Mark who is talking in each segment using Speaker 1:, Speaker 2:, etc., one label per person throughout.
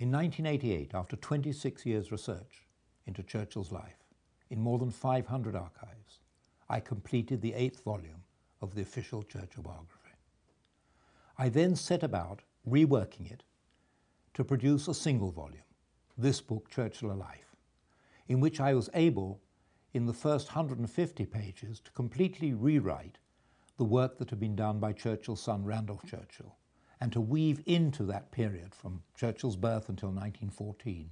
Speaker 1: In 1988, after 26 years research into Churchill's life, in more than 500 archives, I completed the eighth volume of the official Churchill biography. I then set about reworking it to produce a single volume, this book, Churchill A Life, in which I was able, in the first 150 pages, to completely rewrite the work that had been done by Churchill's son, Randolph Churchill, and to weave into that period, from Churchill's birth until 1914,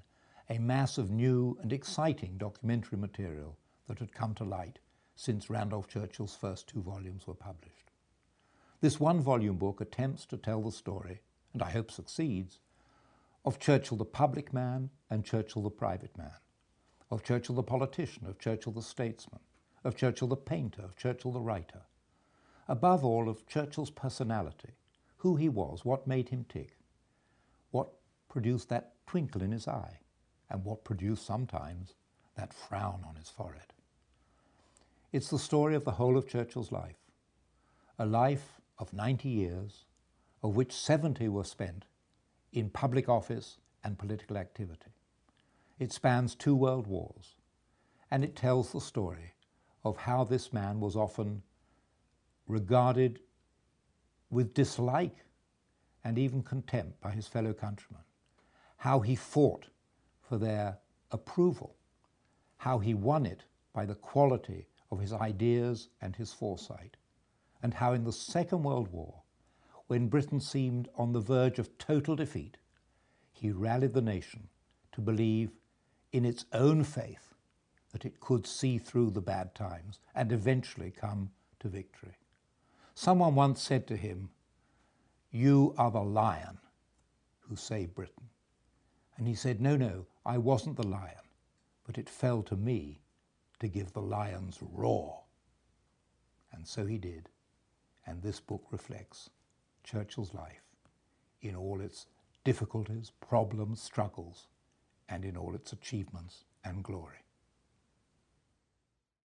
Speaker 1: a mass of new and exciting documentary material that had come to light since Randolph Churchill's first two volumes were published. This one-volume book attempts to tell the story, and I hope succeeds, of Churchill the public man and Churchill the private man, of Churchill the politician, of Churchill the statesman, of Churchill the painter, of Churchill the writer, above all of Churchill's personality, who he was, what made him tick, what produced that twinkle in his eye, and what produced sometimes that frown on his forehead. It's the story of the whole of Churchill's life, a life of 90 years, of which 70 were spent in public office and political activity. It spans two world wars, and it tells the story of how this man was often regarded with dislike and even contempt by his fellow countrymen, how he fought for their approval, how he won it by the quality of his ideas and his foresight, and how in the Second World War, when Britain seemed on the verge of total defeat, he rallied the nation to believe in its own faith that it could see through the bad times and eventually come to victory. Someone once said to him, you are the lion who saved Britain. And he said, no, no, I wasn't the lion, but it fell to me to give the lion's roar. And so he did. And this book reflects Churchill's life in all its difficulties, problems, struggles, and in all its achievements and glory.